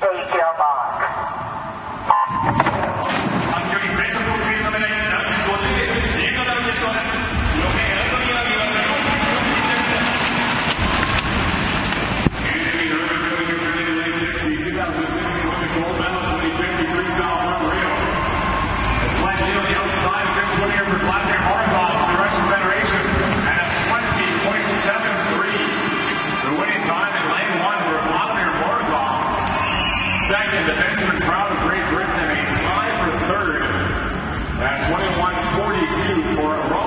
在家吗 Second, the Benjamin Proud of Great Britain and a tie for third at 21-42 for Ross.